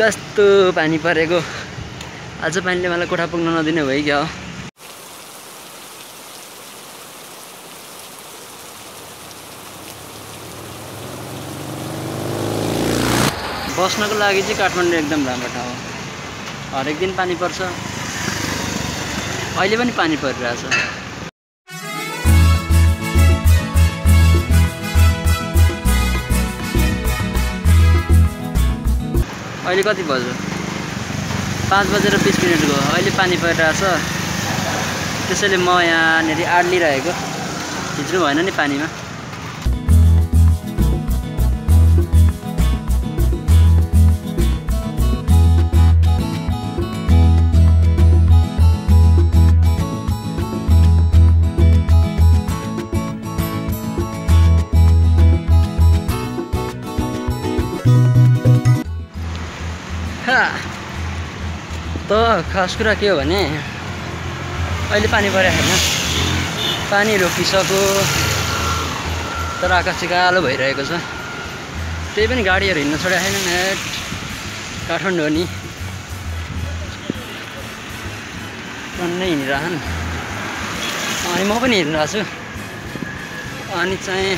कस्तो पानी परेको? आज पानीले मलाई कोठा पुग्न नदिने भयो क्या बस्नको लागि चाहिँ काठमाडौँ एकदम राम्रो ठाउँ हो। हरेक दिन पानी पर्छ। अहिले पनि पानी परिरहेछ। अहिले कति बज्यो? पाँच बजेर बिस मिनटको अहिले पानी परिरहेछ। त्यसैले म यहाँनिर आड्लिरहेको। भिज्नु भएन नि पानीमा। त खास कुरा के हो भने अहिले पानी परेको छैन पानी रोकिसक्यो। तर आकाश कालो भइरहेको छ। त्यही पनि गाडीहरू हिँड्न छोडेको छैन नेट। काठमाडौँ नि टन्नै हिँडिरहन्। अनि म पनि हिँडिरहेको छु। अनि चाहिँ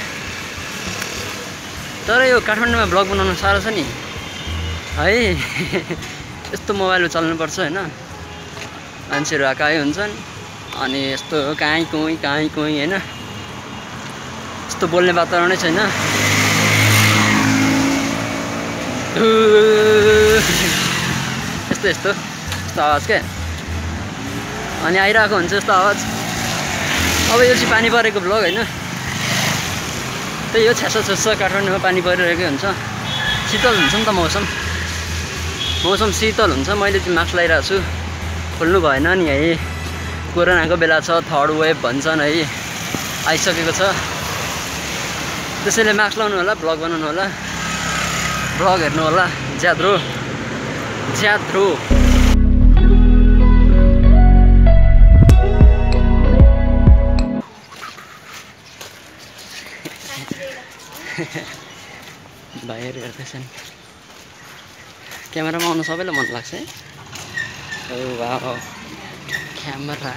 तर यो काठमाडौँमा ब्लग बनाउनु साह्रो छ नि। है। यस्तो मोबाइलमा चल्नुपर्छ होइन। मान्छेहरू आएकै हुन्छन्। अनि यस्तो काहीँ कुहीँ काहीँ कुहीँ होइन। यस्तो बोल्ने वातावरणै छैन। यस्तो यस्तो यस्तो आवाज क्या अनि आइरहेको हुन्छ यस्तो आवाज। अब यो चाहिँ पानी परेको ब्लग होइन। त्यही हो छ्यासा छ्यासा काठमाडौँमा पानी परिरहेकै हुन्छ। शीतल हुन्छ नि त मौसम। मौसम शीतल हुन्छ मैले चाहिँ मास्क लगाइरहेको छु। खोल्नु भएन नि है। कोरोनाको बेला छ थर्ड वेभ भन्छन् है। आइसकेको छ। त्यसैले मास्क लाउनु होला ब्लग बनाउनु होला। ब्लग हेर्नु होला। ज्याद्रो। ज्याद्रो। भाइहरू हेर्दैछन्। क्यामेरामा आउनु सबैलाई मन लाग्छ है। ओ वा क्यामेरा।